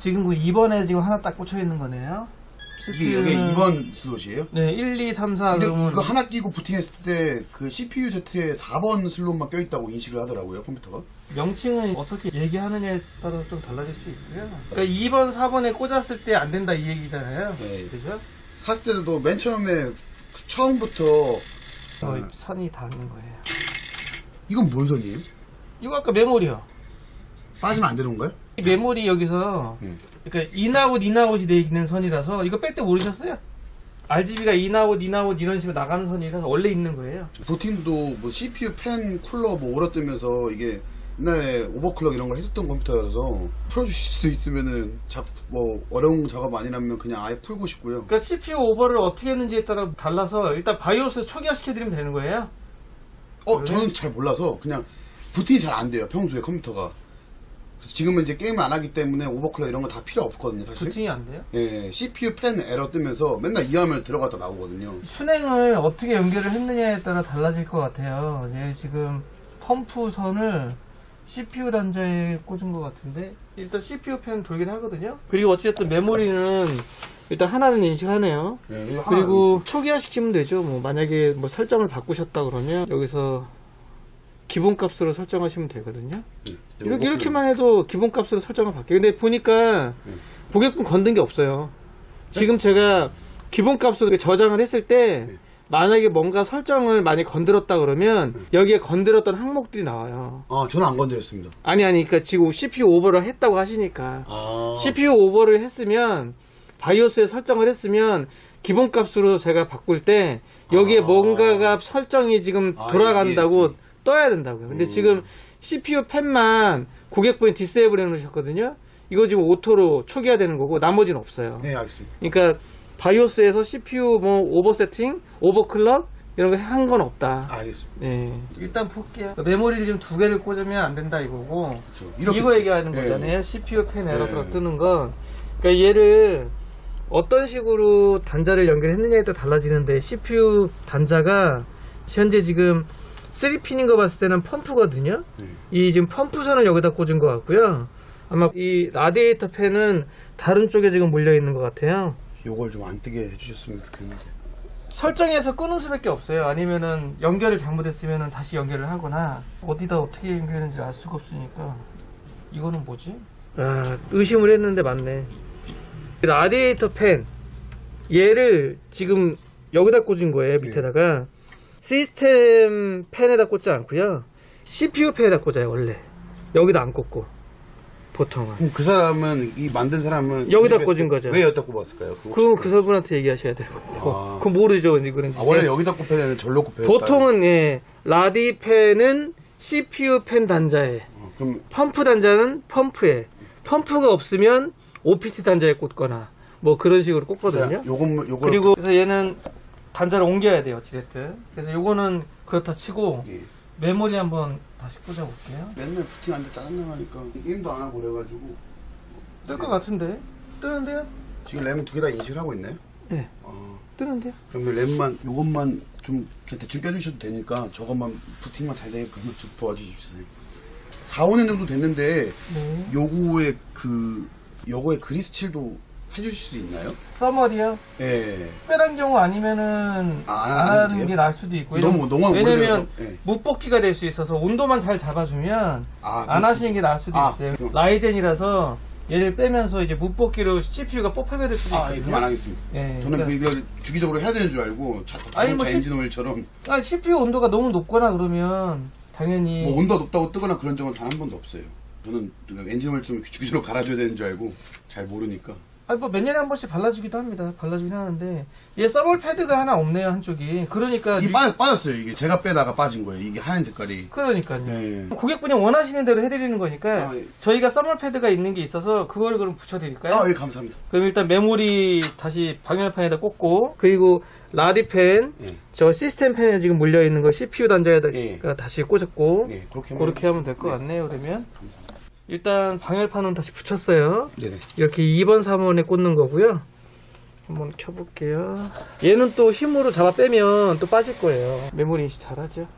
지금 그 2번에 지금 하나 딱 꽂혀 있는 거네요. 이게 CPU는 2번 슬롯이에요? 네, 1, 2, 3, 4 이거, 그러면 이거 하나 끼고 부팅했을 때 그 CPU Z에 4번 슬롯만 껴있다고 인식을 하더라고요 컴퓨터가 명칭은 어떻게 얘기하느냐에 따라서 좀 달라질 수 있고요. 그러니까 2번, 4번에 꽂았을 때 안 된다 이 얘기잖아요. 네. 그죠? 샀을 때도 맨 처음에 처음부터 거의 아, 선이 닿는 거예요. 이건 뭔 선이에요? 이거 아까 메모리요. 빠지면 안 되는 건가요? 이 메모리 여기서 네. 그러니까 인아웃 인아웃이 되어 있는 선이라서 이거 뺄 때 모르셨어요? RGB가 in out in out 이런 식으로 나가는 선이라서 원래 있는 거예요. 부팅도 뭐 CPU 팬 쿨러 뭐 에러 뜨면서 이게 옛날에 overclock 이런 걸 했었던 컴퓨터라서 풀어주실 수 있으면은 작, 뭐 어려운 작업 아니면 그냥 아예 풀고 싶고요. 그러니까 CPU 오버를 어떻게 했는지에 따라 달라서 일단 바이오스 초기화 시켜드리면 되는 거예요. 어, 그래? 저는 잘 몰라서 그냥 부팅이 잘 안 돼요. 평소에 컴퓨터가. 그래서 지금은 이제 게임을 안 하기 때문에 오버클럭 이런 거 다 필요 없거든요, 사실. 부팅이 안 돼요. 예, CPU 팬 에러 뜨면서 맨날 이하면 들어갔다 나오거든요. 순행을 어떻게 연결을 했느냐에 따라 달라질 것 같아요. 얘 지금 펌프 선을 CPU 단자에 꽂은 것 같은데 일단 CPU 펜 돌긴 하거든요. 그리고 어쨌든 메모리는 일단 하나는 인식하네요. 예, 이거 하나 그리고 초기화 시키면 되죠. 뭐 만약에 뭐 설정을 바꾸셨다 그러면 여기서 기본값으로 설정하시면 되거든요. 예, 이렇게. 이렇게만 해도 기본값으로 설정을 바뀌어요. 근데 보니까 네. 고객분 건든 게 없어요. 지금 제가 기본값으로 저장을 했을 때 네. 만약에 뭔가 설정을 많이 건드렸다 그러면 여기에 건드렸던 항목들이 나와요. 아, 저는 안 건드렸습니다. 아니 아니 그러니까 지금 CPU 오버를 했다고 하시니까 아. CPU 오버를 했으면 바이오스에 설정을 했으면 기본값으로 제가 바꿀 때 여기에 아. 뭔가가 설정이 지금 아, 돌아간다고 이게 떠야 된다고요. 근데 음. 지금 CPU 팬만 고객분이 disable 해놓으셨거든요. 이거 지금 auto로 초기화되는 거고 나머지는 없어요. 네, 알겠습니다. 그러니까 바이오스에서 CPU 뭐 오버 세팅, overclock 이런 거 한 건 없다. 아, 알겠습니다. 네. 일단 볼게요. 메모리를 지금 두 개를 꽂으면 안 된다 이거고. 그렇죠. 이거 얘기하는 예. 거잖아요. CPU 팬 에러가 네. 뜨는 건. 그러니까 얘를 어떤 식으로 단자를 연결했느냐에 따라 달라지는데 CPU 단자가 현재 지금 3핀인 거 봤을 때는 펌프거든요. 네. 이 지금 펌프선을 여기다 꽂은 것 같고요. 아마 이 라디에이터 펜은 다른 쪽에 지금 몰려 있는 것 같아요. 요걸 좀 안 뜨게 해주셨으면 좋겠는데. 설정해서 끄는 수밖에 없어요. 아니면은 연결을 잘못했으면은 다시 연결을 하거나 어디다 어떻게 연결했는지 알 수가 없으니까 이거는 뭐지? 아 의심을 했는데 맞네. 라디에이터 팬 얘를 지금 여기다 꽂은 거예요 밑에다가 시스템 팬에다 꽂지 않고요 CPU 팬에다 꽂아요 원래 여기다 안 꽂고 보통은 그럼 그 사람은, 이 만든 사람은. 여기다 왜- 꽂은 거죠. 왜 여기다 꼽았을까요? 그거 그건 그 서분한테 얘기하셔야 되고 아. 그건 모르죠 이거는 아, 원래 여기다 꼽혀야 되는 절로 꼽혀야 보통은 예, 라디 펜은 CPU 펜 단자에 어, 그럼, 펌프 단자는 펌프에 펌프가 없으면 OPT 단자에 꽂거나 뭐 그런 식으로 꽂거든요. 요건, 요걸. 그리고 그래서 얘는 단자를 옮겨야 돼요 어찌됐든. 그래서 요거는 그렇다 치고 예. 메모리 한번 다시 꽂아볼게요. 맨날 부팅하는데 짜증나니까 게임도 안 하고 그래가지고 뜰 것 같은데 뜨는데요? 지금 램 두 개 다 인식을 하고 있나요? 예, 어, 뜨는데요? 그러면 램만 요것만 좀 그냥 대충 껴주셔도 되니까 저것만 부팅만 잘 되게끔 좀 도와주십시오. 4, 5년 정도 됐는데 네. 요거의 그 요거의 그리스 칠도 해주실 수 있나요? 서머리요? 예. 특별한 경우 아니면은 아, 안 하는 돼요? 게 나을 수도 있고 너무- 너무 왜냐면 오래돼서, 예. 무뽑기가 될 수 있어서 온도만 잘 잡아주면 아, 안 무- 하시는 게 나을 수도 아, 있어요 그럼- 라이젠이라서 얘를 빼면서 이제 무뽑기로 CPU가 뽑혀야 될 수도 아, 예, 그럼 안 하겠습니다. 예, 저는 그 이거 주기적으로 해야 되는 줄 알고 자, 자동차 아니, 뭐 시- 엔진 오일처럼 아니, CPU 온도가 너무 높거나 그러면 당연히 뭐 온도가 높다고 뜨거나 그런 적은 단 한 번도 없어요. 저는 엔진 오일 좀 주기적으로 갈아줘야 되는 줄 알고 잘 모르니까. 아니 뭐몇 년에 한 번씩 발라주기도 합니다 발라주긴 하는데 얘 thermal pad가 하나 없네요 한쪽이 그러니까 이 빠, 빠졌어요. 이게 제가 빼다가 빠진 거예요. 이게 하얀 색깔이. 그러니까요 네. 고객분이 원하시는 대로 해드리는 거니까 아, 예. 저희가 thermal pad가 있는 게 있어서 그걸 그럼 붙여드릴까요? 아, 예, 감사합니다. 그럼 일단 메모리 다시 방열판에다 꽂고 그리고 라디펜 예. 저 시스템 펜에 지금 물려 있는 거 CPU 단자에다 예. 다시 꽂았고 네, 그렇게 하면, 그렇게 하면 될것 네. 같네요 그러면 감사합니다. 일단 방열판은 다시 붙였어요 네네. 이렇게 2번 3번에 꽂는 거고요 한번 켜볼게요. 얘는 또 힘으로 잡아 빼면 또 빠질 거예요. 메모리 인식 잘하죠?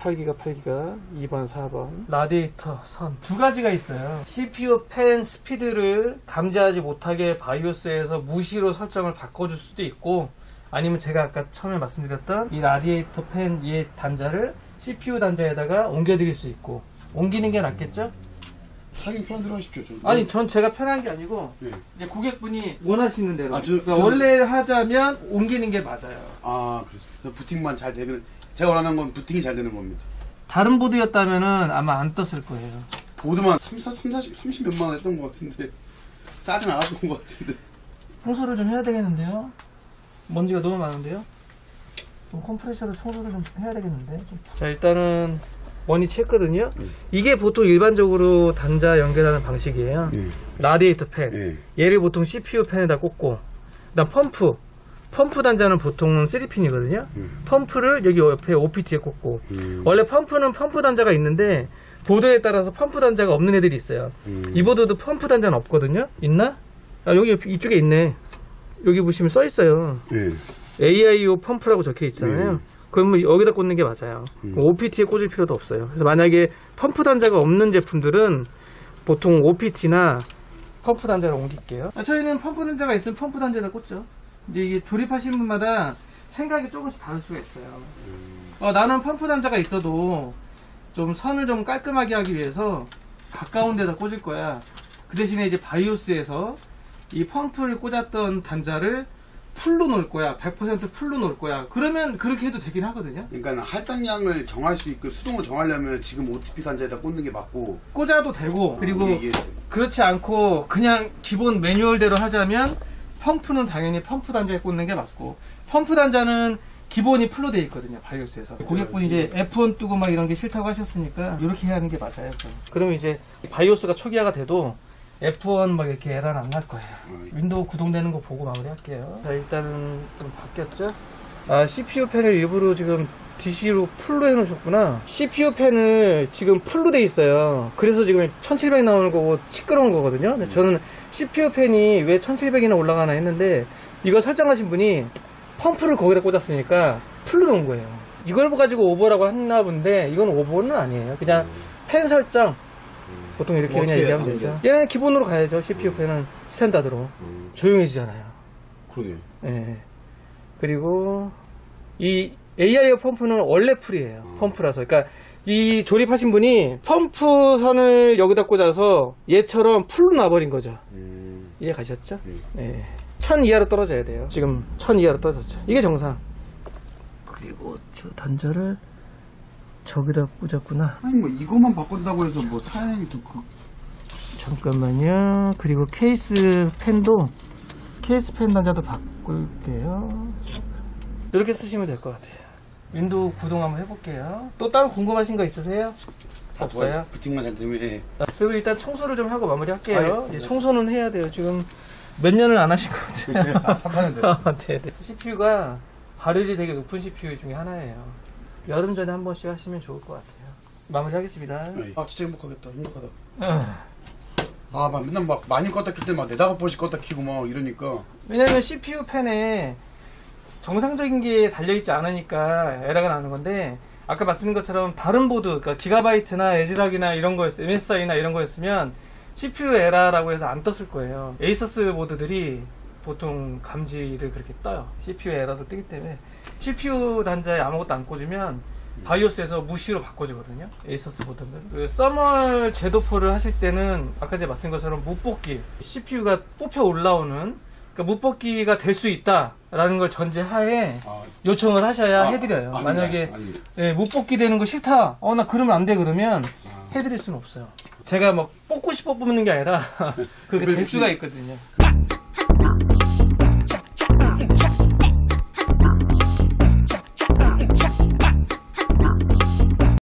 8기가 8기가 2번 4번 라디에이터 선 두 가지가 있어요 CPU 팬 스피드를 감지하지 못하게 바이오스에서 무시로 설정을 바꿔줄 수도 있고 아니면 제가 아까 처음에 말씀드렸던 이 라디에이터 팬 얘 단자를 CPU 단자에다가 옮겨드릴 수 있고 옮기는 게 낫겠죠? 자기 편한 대로 하십시오. 저. 아니 전 제가 편한 게 아니고 네. 이제 고객분이 원하시는 대로 아, 저- 그러니까 저- 원래 하자면 옮기는 게 맞아요 아, 그래서 부팅만 잘 되는 제가 원하는 건 부팅이 잘 되는 겁니다. 다른 보드였다면은 아마 안 떴을 거예요 보드만 3, 3, 40, 30 몇만 원 했던 것 같은데 싸진 않았던 것 같은데 청소를 좀 해야 되겠는데요? 먼지가 너무 많은데요? 좀 컴프레셔로 청소를 좀 해야 되겠는데? 좀. 자, 일단은 원위치 했거든요? 음. 이게 보통 일반적으로 단자 연결하는 방식이에요. 예. 라디에이터 팬. 예. 얘를 보통 CPU 팬에다 꽂고, 그 다음 펌프. 펌프 단자는 보통 3핀이거든요? 음. 펌프를 여기 옆에 OPT에 꽂고, 음. 원래 펌프는 펌프 단자가 있는데, 보드에 따라서 펌프 단자가 없는 애들이 있어요. 음. 이 보드도 펌프 단자는 없거든요? 있나? 아, 여기 옆- 이쪽에 있네. 여기 보시면 써 있어요. 예. AIO 펌프라고 적혀 있잖아요. 네. 그러면 여기다 꽂는 게 맞아요. 음. OPT에 꽂을 필요도 없어요. 그래서 만약에 펌프 단자가 없는 제품들은 보통 OPT나 펌프 단자를 옮길게요. 아, 저희는 펌프 단자가 있으면 펌프 단자에다 꽂죠. 이제 이게 조립하시는 분마다 생각이 조금씩 다를 수가 있어요. 어, 나는 펌프 단자가 있어도 좀 선을 좀 깔끔하게 하기 위해서 가까운 데다 꽂을 거야. 그 대신에 이제 바이오스에서 이 펌프를 꽂았던 단자를 full로 놓을 거야. 100% full로 놓을 거야. 그러면 그렇게 해도 되긴 하거든요. 그러니까 할당량을 정할 수 있고 수동을 정하려면 지금 OPT 단자에다 꽂는 게 맞고 꽂아도 되고 그리고 아, 이게 이해했어요. 그렇지 않고 그냥 기본 매뉴얼대로 하자면 펌프는 당연히 펌프 단자에 꽂는 게 맞고 펌프 단자는 기본이 full로 돼 있거든요 바이오스에서 고객분이 이제 F1 뜨고 막 이런 게 싫다고 하셨으니까 이렇게 해야 하는 게 맞아요 그럼. 그러면 이제 바이오스가 초기화가 돼도 F1 막 이렇게 에러는 안 날 거예요. 윈도우 구동되는 거 보고 마무리할게요. 자 일단은 좀 바뀌었죠? 아 CPU 팬을 일부러 지금 DC로 풀로 해놓으셨구나. CPU 팬을 지금 full로 돼 있어요. 그래서 지금 1700 나오는 거고 시끄러운 거거든요. 근데 저는 CPU 팬이 왜 1700이나 올라가나 했는데 이거 설정하신 분이 펌프를 거기다 꽂았으니까 full로 놓은 거예요. 이걸 가지고 오버라고 했나 본데 이건 오버는 아니에요. 그냥 팬 설정 보통 이렇게 뭐 그냥 어떻게 얘기하면 하는 되죠 얘는 기본으로 가야죠 CPU 팬은 standard로 음, 조용해지잖아요 그러게 예. 그리고 이 AIO 펌프는 원래 full이에요. 펌프라서. 그러니까 이 조립하신 분이 펌프 선을 여기다 꽂아서 얘처럼 full로 놔버린 거죠. 음, 이해 가셨죠? 네. 예. 1000 이하로 떨어져야 돼요. 지금 1000 이하로 떨어졌죠. 이게 정상. 그리고 저 단자를 저기다 꽂았구나. 아니 뭐 이것만 바꾼다고 해서 뭐 사양이 또 그 잠깐만요. 그리고 케이스 팬도 케이스 팬 단자도 바꿀게요. 이렇게 쓰시면 될 것 같아요. 윈도우 구동 한번 해볼게요. 또 다른 궁금하신 거 있으세요? 없어요? 부팅만 잘 되면 예. 아, 그리고 일단 청소를 좀 하고 마무리할게요. 아, 예. 이제 청소는 해야 돼요. 지금 몇 년을 안 하신 것 같아요. 아, 3, 4년 됐어. 네, 네. CPU가 발열이 되게 높은 CPU 중에 하나예요. 여름 전에 한 번씩 하시면 좋을 것 같아요. 마무리하겠습니다. 아 진짜 행복하겠다. 행복하다. 아, 아, 막 맨날 막 많이 껐다 킬 때막 네다섯 번씩 껐다 키고 막 이러니까 왜냐면 CPU 팬에 정상적인 게 달려있지 않으니까 에러가 나는 건데 아까 말씀드린 것처럼 다른 보드 그러니까 기가바이트나 ASRock이나 이런 거였 MSI나 이런 거였으면 CPU 에러라고 해서 안 떴을 거예요 ASUS 보드들이 보통 감지를 그렇게 떠요 CPU 에러도 뜨기 때문에 CPU 단자에 아무것도 안 꽂으면 바이오스에서 무시로 바꿔주거든요 ASUS 보드는 그 thermal 재도포를 하실 때는 아까 제가 말씀드린 것처럼 무뽑기 CPU가 뽑혀 올라오는 그러니까 무뽑기가 될 수 있다라는 걸 전제하에 아, 요청을 하셔야 아, 해드려요. 아닙니다. 만약에. 예, 못 뽑기 되는 거 싫다. 어 나 그러면 안 돼 그러면 아. 해드릴 수는 없어요. 제가 막 뽑고 싶어 뽑는 게 아니라 그렇게 될 수가 있거든요.